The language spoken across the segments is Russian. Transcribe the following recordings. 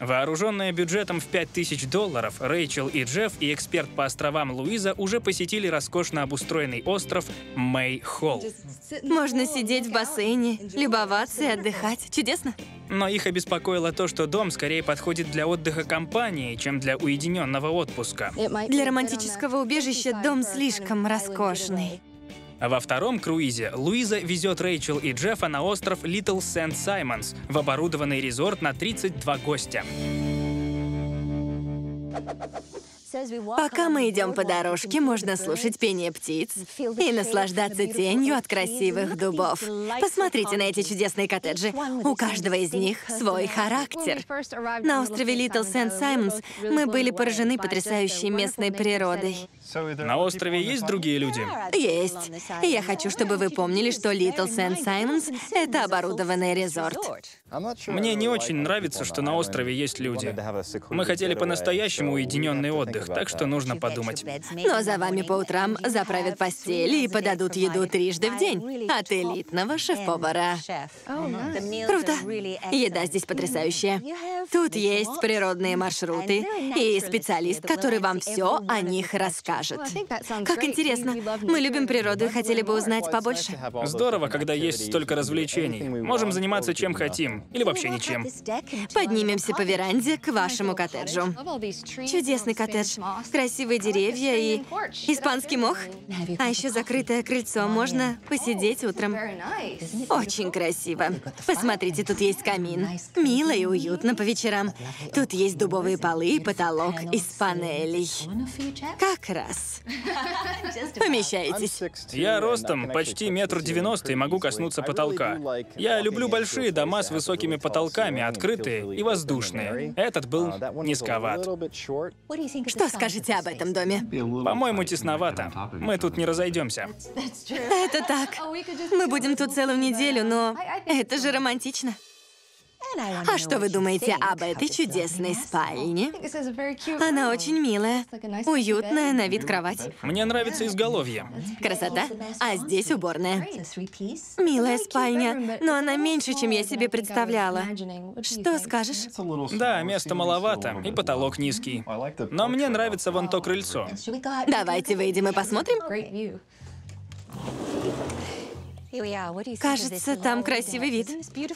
Вооруженная бюджетом в 5000 долларов, Рэйчел и Джефф и эксперт по островам Луиза уже посетили роскошно обустроенный остров Мэй Холл. Можно сидеть в бассейне, любоваться и отдыхать. Чудесно. Но их обеспокоило то, что дом скорее подходит для отдыха компании, чем для уединенного отпуска. Для романтического убежища дом слишком роскошный. А во втором круизе Луиза везет Рэйчел и Джеффа на остров Литл Сент-Саймонс в оборудованный резорт на 32 гостя. Пока мы идем по дорожке, можно слушать пение птиц и наслаждаться тенью от красивых дубов. Посмотрите на эти чудесные коттеджи. У каждого из них свой характер. На острове Литл Сент-Саймонс мы были поражены потрясающей местной природой. На острове есть другие люди? Есть. И я хочу, чтобы вы помнили, что Литл Сент-Саймонс — это оборудованный resort. Мне не очень нравится, что на острове есть люди. Мы хотели по-настоящему уединенный отдых, так что нужно подумать. Но за вами по утрам заправят постели и подадут еду трижды в день от элитного шеф-повара. Круто. Еда здесь потрясающая. Тут есть природные маршруты и специалист, который вам все о них расскажет. Как интересно. Мы любим природу и хотели бы узнать побольше. Здорово, когда есть столько развлечений. Можем заниматься чем хотим. Или вообще ничем. Поднимемся по веранде к вашему коттеджу. Чудесный коттедж. Красивые деревья и испанский мох. А еще закрытое крыльцо. Можно посидеть утром. Очень красиво. Посмотрите, тут есть камин. Мило и уютно вечерам. Тут есть дубовые полы и потолок из панелей. Как раз. Помещаетесь. Я ростом почти метр девяносто и могу коснуться потолка. Я люблю большие дома с высокими потолками, открытые и воздушные. Этот был низковат. Что скажете об этом доме? По-моему, тесновато. Мы тут не разойдемся. Это так. Мы будем тут целую неделю, но это же романтично. А что вы думаете об этой чудесной спальне? Она очень милая, уютная на вид кровать. Мне нравится изголовье. Красота. А здесь уборная. Милая спальня, но она меньше, чем я себе представляла. Что скажешь? Да, места маловато, и потолок низкий. Но мне нравится вон то крыльцо. Давайте выйдем и посмотрим. Кажется, там красивый вид.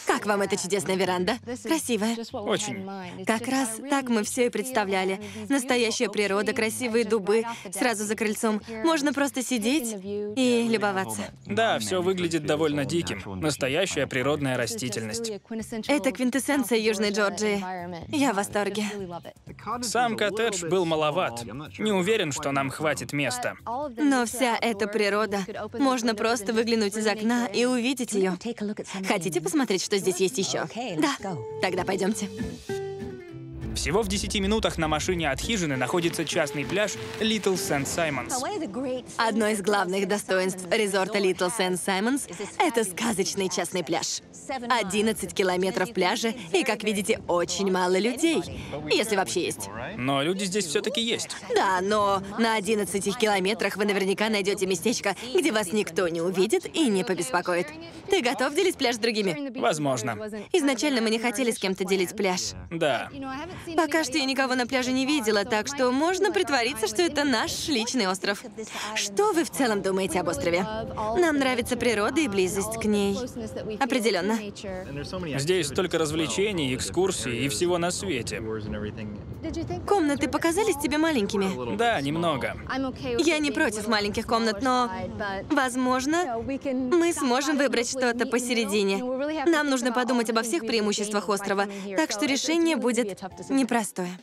Как вам эта чудесная веранда? Красивая. Очень. Как раз так мы все и представляли. Настоящая природа, красивые дубы, сразу за крыльцом. Можно просто сидеть и любоваться. Да, все выглядит довольно диким. Настоящая природная растительность. Это квинтэссенция Южной Джорджии. Я в восторге. Сам коттедж был маловат. Не уверен, что нам хватит места. Но вся эта природа. Можно просто выглянуть из окна и увидеть ее. Хотите посмотреть, что здесь есть еще? Да. Тогда пойдемте. Всего в 10 минутах на машине от хижины находится частный пляж Little St. Саймонс. Одно из главных достоинств резорта Little St. Саймонс — это сказочный частный пляж. 11 километров пляжа и, как видите, очень мало людей, если вообще есть. Но люди здесь все-таки есть. Да, но на 11 километрах вы наверняка найдете местечко, где вас никто не увидит и не побеспокоит. Ты готов делить пляж с другими? Возможно. Изначально мы не хотели с кем-то делить пляж. Да. Пока что я никого на пляже не видела, так что можно притвориться, что это наш личный остров. Что вы в целом думаете об острове? Нам нравится природа и близость к ней. Определенно. Здесь столько развлечений, экскурсий и всего на свете. Комнаты показались тебе маленькими? Да, немного. Я не против маленьких комнат, но, возможно, мы сможем выбрать что-то посередине. Нам нужно подумать обо всех преимуществах острова, так что решение будет непростое.